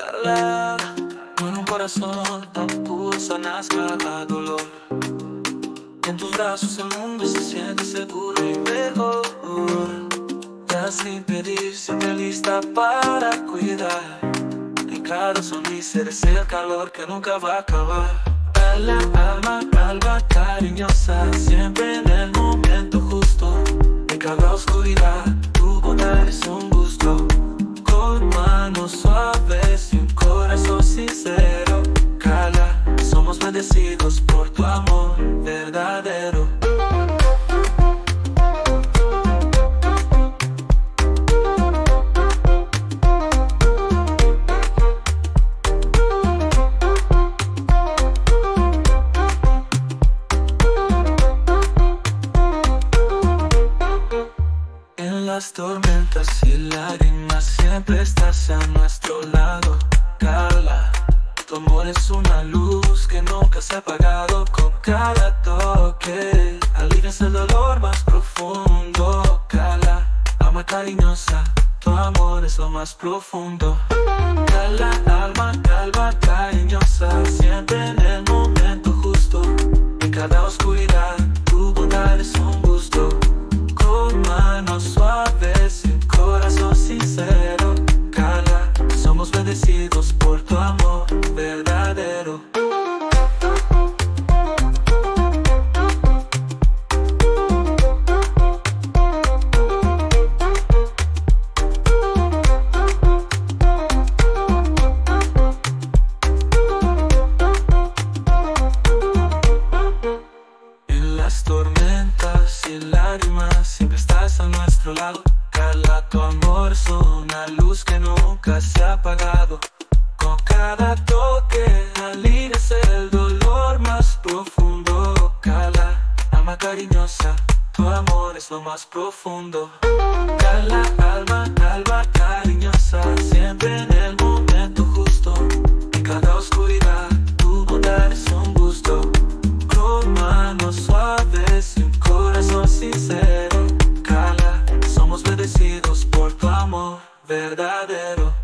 Carla, con un corazón tan puro sanas cada dolor. En tus brazos el mundo se siente seguro y mejor. Ya sin pedir, siempre lista para cuidar. En cada sonrisa eres el calor que nunca va a acabar. La alma calva, cariñosa, siempre en el momento por tu amor verdadero. En las tormentas y lágrimas siempre estás a nuestro lado, Carla. Tu amor es una luz se apagado con cada toque. Alivias el dolor más profundo, Carla. Alma cariñosa, tu amor es lo más profundo. Carla, alma calva, cariñosa, siempre en el momento justo. En cada oscuridad, tu bondad es un gusto. Con manos suaves y corazón sincero, Carla, somos bendecidos siempre estás a nuestro lado. Carla, tu amor es una luz que nunca se ha apagado. Con cada toque alivias el dolor más profundo. Carla, alma cariñosa, tu amor es lo más profundo. Carla, alma, alma cariñosa, siempre en verdadero.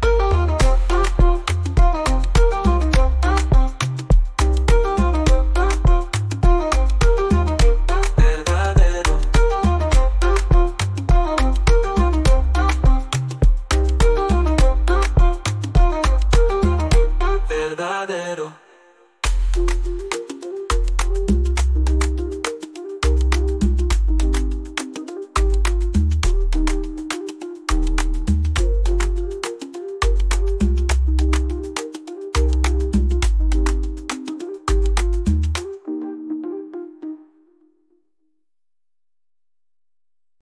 verdadero.